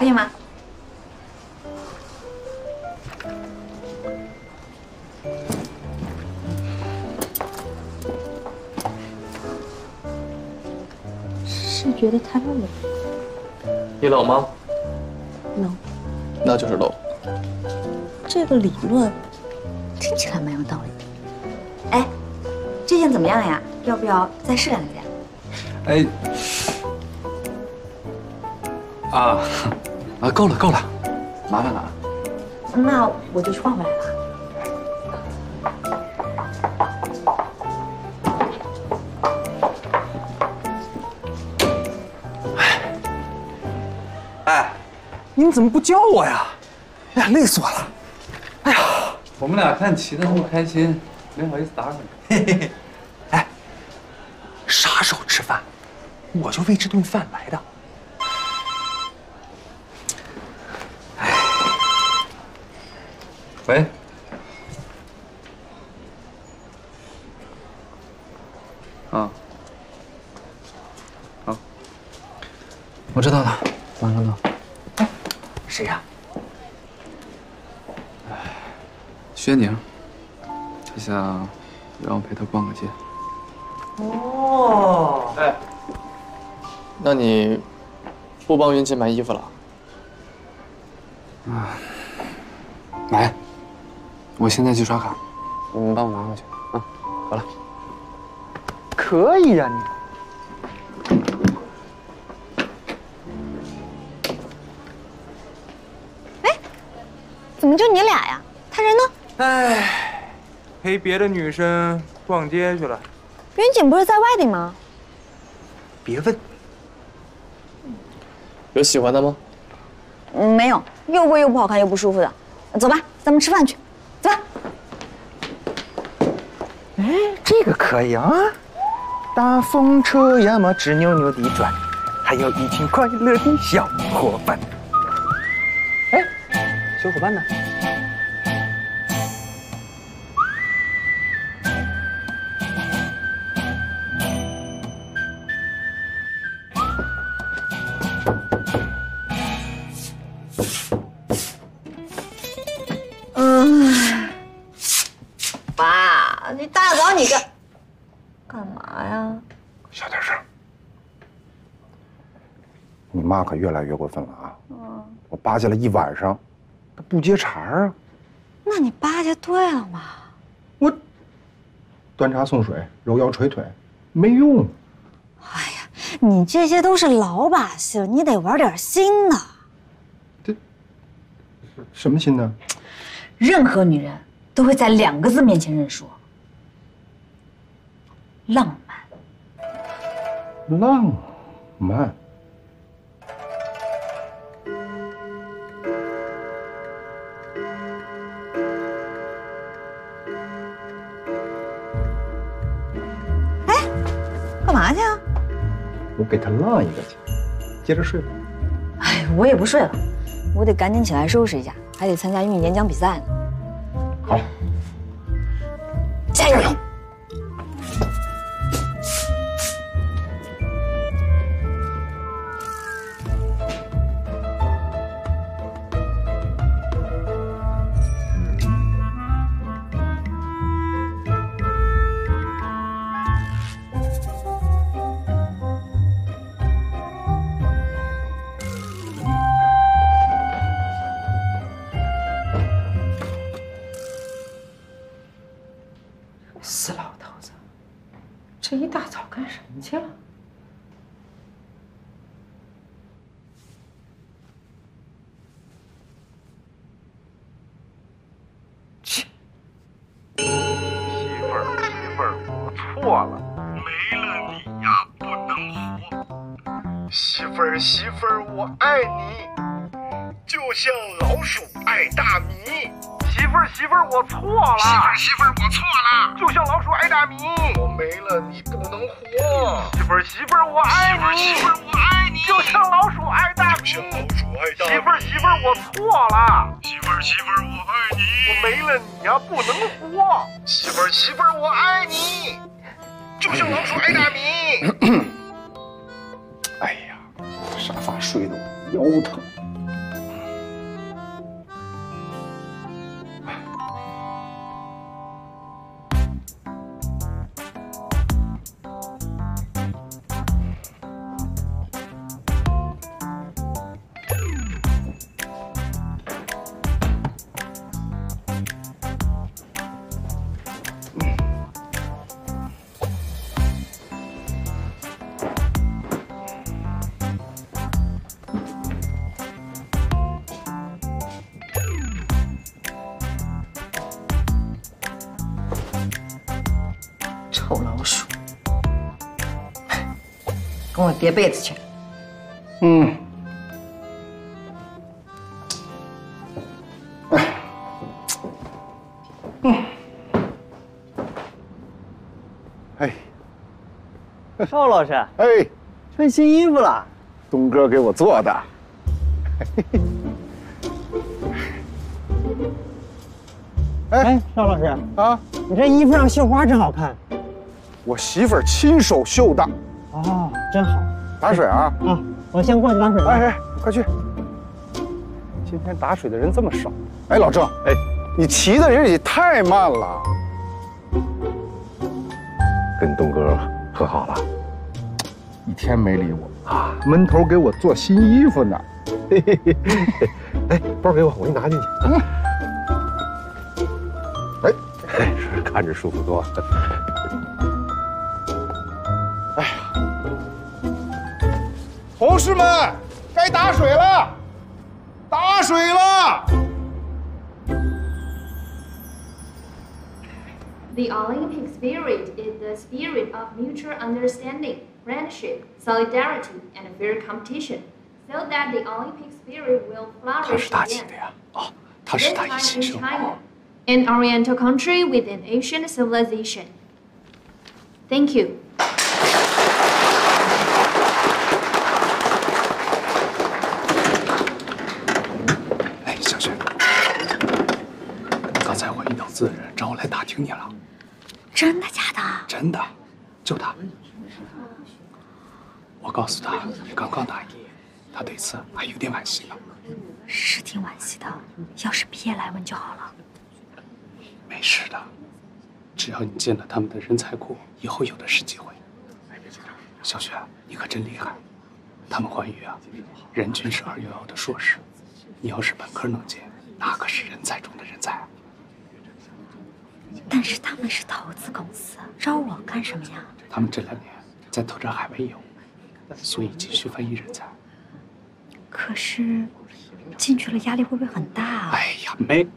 可以吗？是觉得太冷了？你冷吗？冷。那就是冷。这个理论听起来蛮有道理的。哎，这件怎么样呀？要不要再试两件？哎，啊啊，够了够了，麻烦了啊。那我就去换回来了。哎，您怎么不叫我呀？哎呀，累死我了！哎呀，我们俩看骑的那么开心，没好意思打扰你。嘿嘿嘿，哎，啥时候吃饭？我就为这顿饭来的。喂。啊。好。我知道了，马上到。哎，谁呀？哎，薛宁，他想让我陪他逛个街。哦，哎，那你不帮云锦买衣服了？啊，买。我现在去刷卡，你们帮我拿回去啊。好了。可以呀，你。哎怎么就你俩呀？他人呢？哎，陪别的女生逛街去了。云锦不是在外地吗？别问。有喜欢的吗？嗯，没有，又贵又不好看又不舒服的。走吧，咱们吃饭去。哎，这个可以啊！大风车呀嘛直扭扭地转，还有一群快乐的小伙伴。哎，小伙伴呢？你妈可越来越过分了啊！嗯，我巴结了一晚上，她不接茬啊！那你巴结对了吗？我端茶送水、揉腰捶腿，没用。哎呀，你这些都是老把戏了，你得玩点新的。这什么新的？任何女人都会在两个字面前认输：浪漫。浪漫。给他浪一个去，接着睡吧。哎，我也不睡了，我得赶紧起来收拾一下，还得参加英语演讲比赛呢。好，加油！媳妇儿，我爱你，就像老鼠爱大米。媳妇儿，媳妇儿，我错了。媳妇儿，媳妇儿，我错了。就像老鼠爱大米。我没了你不能活。媳妇儿，媳妇儿，我爱你。媳妇儿，媳妇儿，我爱你。就像老鼠爱大米。就像老鼠爱大米。媳妇儿，媳妇儿，我错了。媳妇儿，媳妇儿，我爱你。我没了你呀不能活。媳妇儿，媳妇儿，我爱你。就像老鼠爱大米。沙发睡得我腰疼。臭老鼠，跟我叠被子去。嗯。哎，邵老师，哎，穿新衣服了。东哥给我做的。哎，邵老师啊，你这衣服上绣花真好看。我媳妇儿亲手绣的。哦，真好。打水啊！啊，我先过去打水。哎哎，快去！今天打水的人这么少。哎，老郑，哎，你骑的人也太慢了。跟东哥和好了，一天没理我啊，闷头给我做新衣服呢。嘿嘿嘿，哎，包给我，我给你拿进去。嗯。哎，哎，是看着舒服多。哎呀，同事们，该打水了，打水了。 The Olympic spirit is the spirit of mutual understanding, friendship, solidarity, and fair competition, so that the Olympic spirit will 他 flourish 是大几 again. 的呀？哦，他是 This 大一 time 新 in 生。 China, an Oriental country with an ancient civilization. Thank you. 刚才我遇到字的人找我来打听你了，真的假的？真的，就他。我告诉他你刚刚大一，他对此还有点惋惜呢。是挺惋惜的，要是毕业来问就好了。没事的，只要你进了他们的人才库，以后有的是机会。小雪，你可真厉害，他们环宇啊，人均是二幺幺的硕士，你要是本科能进，那可是人才中的人才啊。但是他们是投资公司，招我干什么呀？他们这两年在拓展海外业务，所以急需翻译人才。可是进去了压力会不会很大啊？哎呀，没